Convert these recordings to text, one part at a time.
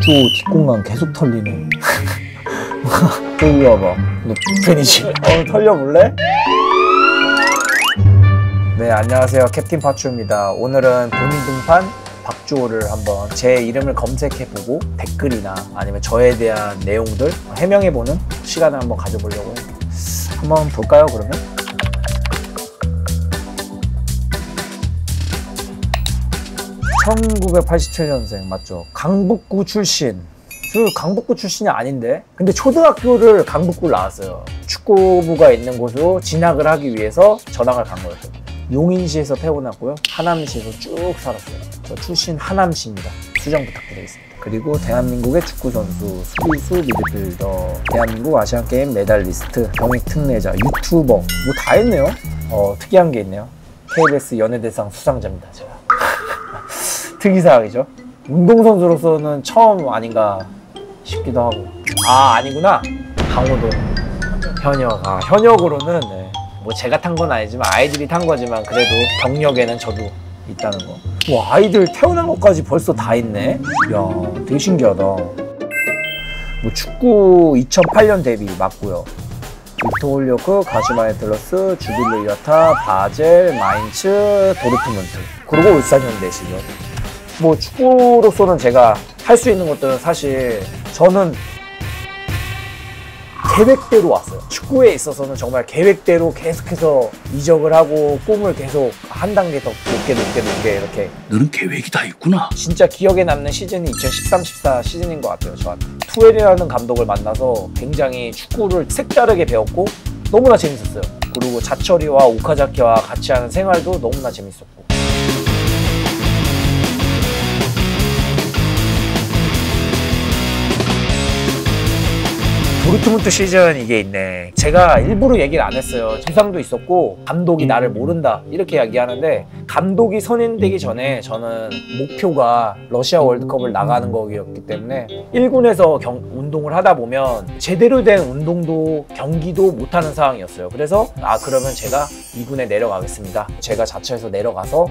주 뒷공간 계속 털리네. 여기 와봐. 너 팬이지? 어, 털려볼래? 네, 안녕하세요. 캡틴 파추입니다. 오늘은 본인 등판 박주호를 한번 제 이름을 검색해보고 댓글이나 아니면 저에 대한 내용들 해명해보는 시간을 한번 가져보려고 해요. 한번 볼까요, 그러면? (1987년생) 맞죠? 강북구 출신. 저 강북구 출신이 아닌데 근데 초등학교를 강북구를 나왔어요. 축구부가 있는 곳으로 진학을 하기 위해서 전학을 간 거였어요. 용인시에서 태어났고요. 하남시에서 쭉 살았어요. 저 출신 하남시입니다. 수정 부탁드리겠습니다. 그리고 대한민국의 축구 선수 수비수 미드필더 대한민국 아시안게임 메달리스트 병역 특례자 유튜버. 뭐 다 했네요. 어, 특이한 게 있네요. KBS 연예대상 수상자입니다. 제가 특이사항이죠. 운동선수로서는 처음 아닌가 싶기도 하고. 아 아니구나. 강호동. 현역. 아 현역으로는 네. 뭐 제가 탄 건 아니지만 아이들이 탄 거지만 그래도 경력에는 저도 있다는 거 와 아이들 태어난 것까지 벌써 다 있네? 야 되게 신기하다. 뭐 축구 2008년 데뷔 맞고요. 미토 홀리호크, 가시마 앤틀러스, 주빌로 이와타, 바젤, 마인츠, 도르트문트. 그리고 울산 현대 지금 뭐 축구로서는 제가 할 수 있는 것들은 사실 저는 계획대로 왔어요. 축구에 있어서는 정말 계획대로 계속해서 이적을 하고 꿈을 계속 한 단계 더 높게 높게 높게 이렇게 너는 계획이 다 있구나. 진짜 기억에 남는 시즌이 2013-14 시즌인 것 같아요. 저한테 투헬이라는 감독을 만나서 굉장히 축구를 색다르게 배웠고 너무나 재밌었어요. 그리고 자철이와 오카자키와 같이 하는 생활도 너무나 재밌었고 도르트문트 시즌 이게 있네. 제가 일부러 얘기를 안 했어요. 부상도 있었고 감독이 나를 모른다 이렇게 이야기하는데 감독이 선임되기 전에 저는 목표가 러시아 월드컵을 나가는 거였기 때문에 1군에서 경, 운동을 하다 보면 제대로 된 운동도 경기도 못하는 상황이었어요. 그래서 아 그러면 제가 2군에 내려가겠습니다. 제가 자체에서 내려가서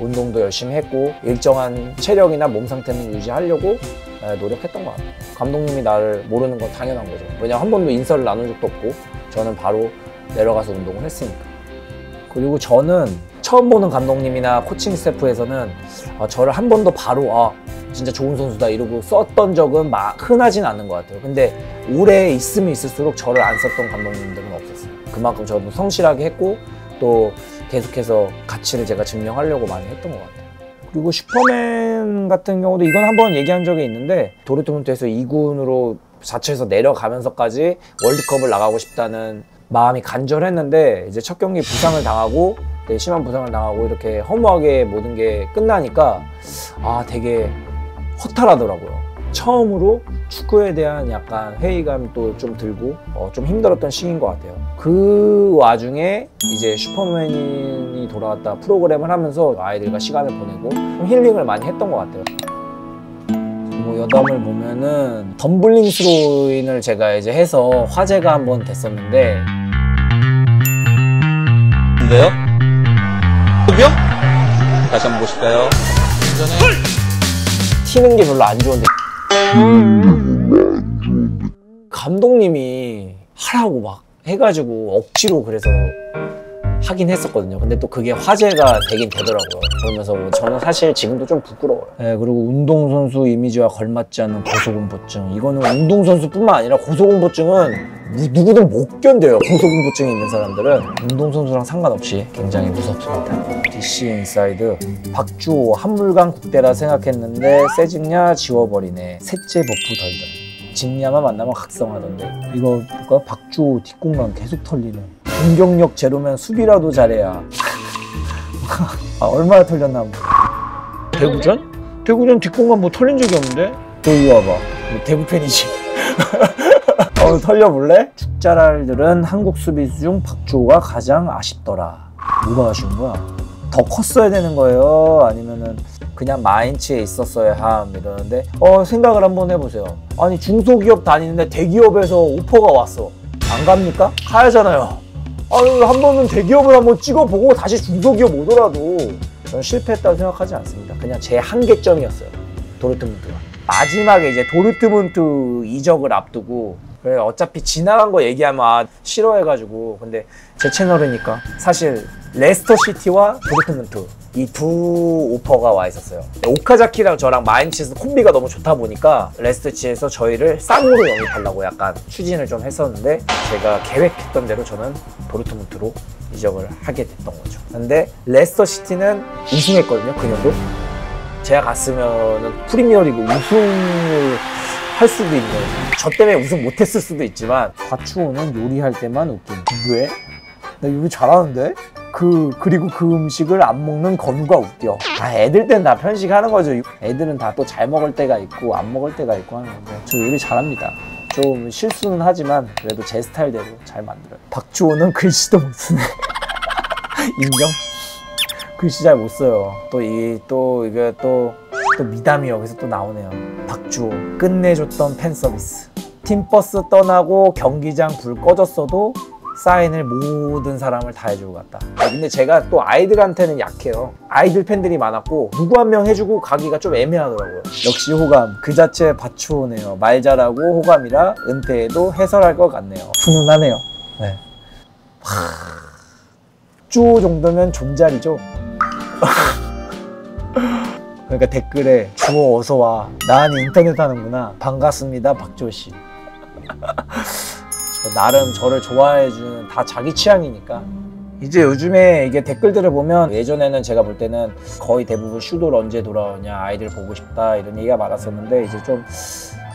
운동도 열심히 했고 일정한 체력이나 몸 상태는 유지하려고 노력했던 것 같아요. 감독님이 나를 모르는 건 당연한 거죠. 왜냐면 한 번도 인사를 나눈 적도 없고 저는 바로 내려가서 운동을 했으니까. 그리고 저는 처음 보는 감독님이나 코칭 스태프에서는 아, 저를 한 번도 바로 아 진짜 좋은 선수다 이러고 썼던 적은 막 흔하진 않는 것 같아요. 근데 오래 있으면 있을수록 저를 안 썼던 감독님들은 없었어요. 그만큼 저도 성실하게 했고 또 계속해서 가치를 제가 증명하려고 많이 했던 것 같아요. 그리고 슈퍼맨 같은 경우도 이건 한번 얘기한 적이 있는데 도르트문트에서 2군으로 자체에서 내려가면서까지 월드컵을 나가고 싶다는 마음이 간절했는데 이제 첫 경기 부상을 당하고 네, 심한 부상을 당하고 이렇게 허무하게 모든 게 끝나니까 아 되게 허탈하더라고요. 처음으로 축구에 대한 약간 회의감도 좀 들고 어, 좀 힘들었던 시기인 것 같아요. 그 와중에 이제 슈퍼맨이 돌아왔다 프로그램을 하면서 아이들과 시간을 보내고 좀 힐링을 많이 했던 것 같아요. 뭐 여담을 보면은 덤블링 스로인을 제가 이제 해서 화제가 한 번 됐었는데 근데요? 흡병? 다시 한번 보실까요? 튀는 게 별로 안 좋은데 감독님이 하라고 막 해가지고 억지로 그래서 하긴 했었거든요. 근데 또 그게 화제가 되긴 되더라고요. 그러면서 뭐 저는 사실 지금도 좀 부끄러워요. 네, 그리고 운동선수 이미지와 걸맞지 않는 고소공포증. 이거는 운동선수뿐만 아니라 고소공포증은 누구든 못 견뎌요. 고소공포증이 있는 사람들은 운동선수랑 상관없이 굉장히 무섭습니다. DC 인사이드 박주호 한물간 국대라 생각했는데 세징야 지워버리네. 셋째 buff 덜덜. 진야만 만나면 각성하던데 이거 볼까요? 박주호 뒷공간 계속 털리네 공격력 제로면 수비라도 잘해야 아, 얼마나 털렸나 한번 대구전? 대구전 뒷공간 뭐 털린 적이 없는데? 여기 와봐 뭐 대구 팬이지 어, 털려볼래? 축자랄들은 한국 수비수 중 박주호가 가장 아쉽더라 뭐가 아쉬운 거야? 더 컸어야 되는 거예요? 아니면은 그냥 마인츠에 있었어야 함 이러는데 어 생각을 한번 해보세요 아니 중소기업 다니는데 대기업에서 오퍼가 왔어 안 갑니까? 가야잖아요 아니 한 번은 대기업을 한번 찍어보고 다시 중소기업 오더라도 저는 실패했다고 생각하지 않습니다. 그냥 제 한계점이었어요 도르트문트가. 마지막에 이제 도르트문트 이적을 앞두고 그래 어차피 지나간 거 얘기하면 아, 싫어해가지고. 근데 제 채널이니까 사실 레스터 시티와 도르트문트 이 두 오퍼가 와 있었어요. 오카자키랑 저랑 마인츠에서 콤비가 너무 좋다 보니까 레스터치에서 저희를 쌍으로 영입하려고 약간 추진을 좀 했었는데 제가 계획했던 대로 저는 도르트문트로 이적을 하게 됐던 거죠. 근데 레스터 시티는 우승했거든요. 그 년도. 제가 갔으면 프리미어리그 우승을 할 수도 있는 저 때문에 우승 못했을 수도 있지만 과추호는 요리할 때만 웃긴 왜? 나 요리 잘하는데? 그 그리고 그 음식을 안 먹는 건우가 웃겨 아 애들 땐 다 편식하는 거죠 애들은 다 또 잘 먹을 때가 있고 안 먹을 때가 있고 하는 건데 저 요리 잘합니다 좀 실수는 하지만 그래도 제 스타일대로 잘 만들어요 박주호는 글씨도 못 쓰네 인정? 글씨 잘 못 써요. 또 이또 이게 또 또 미담이 여기서 또 나오네요. 박주호 끝내줬던 팬 서비스. 팀버스 떠나고 경기장 불 꺼졌어도 사인을 모든 사람을 다 해주고 갔다. 아, 근데 제가 또 아이들한테는 약해요. 아이들 팬들이 많았고 누구 한 명 해주고 가기가 좀 애매하더라고요. 역시 호감 그 자체 받추오네요. 말 잘하고 호감이라 은퇴해도 해설할 것 같네요. 훈훈하네요. 네. 쭈 정도면 존잘이죠. 그러니까 댓글에 주호 어서 와. 난 인터넷 하는구나. 반갑습니다, 박조 씨. 저 나름 저를 좋아해주는 다 자기 취향이니까. 이제 요즘에 이게 댓글들을 보면 예전에는 제가 볼 때는 거의 대부분 슈돌 언제 돌아오냐 아이들 보고 싶다 이런 얘기가 많았었는데 이제 좀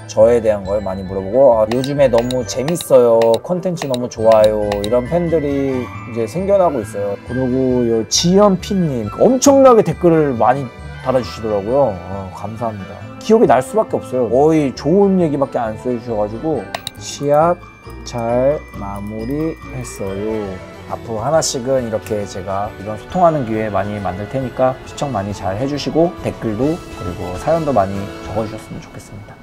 저에 대한 걸 많이 물어보고 아, 요즘에 너무 재밌어요 컨텐츠 너무 좋아요 이런 팬들이 이제 생겨나고 있어요. 그리고 요 지연피님 엄청나게 댓글을 많이 달아주시더라고요. 어, 감사합니다. 기억이 날 수밖에 없어요. 거의 좋은 얘기밖에 안 써주셔가지고 시합 잘 마무리했어요. 앞으로 하나씩은 이렇게 제가 이런 소통하는 기회 많이 만들 테니까 시청 많이 잘 해주시고 댓글도 그리고 사연도 많이 적어주셨으면 좋겠습니다